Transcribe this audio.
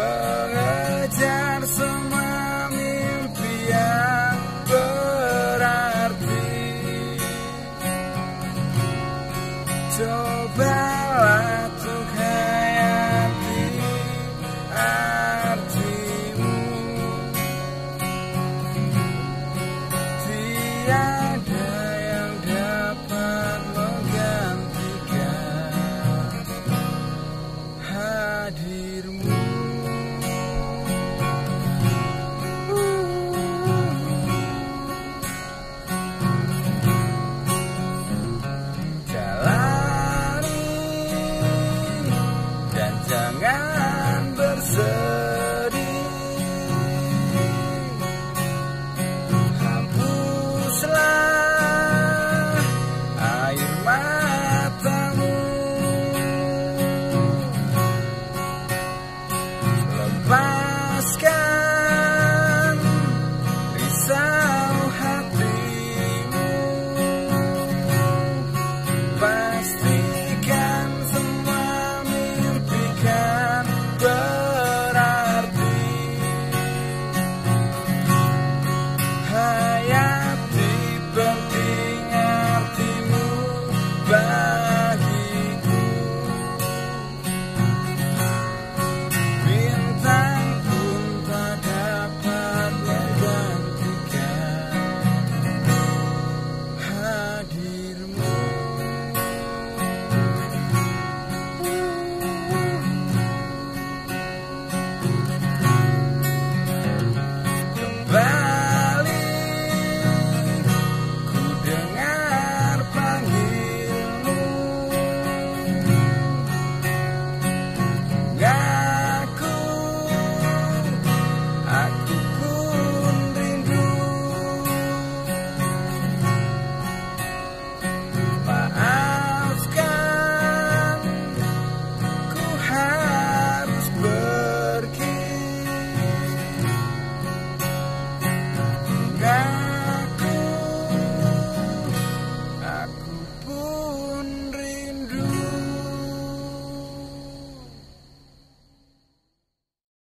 over.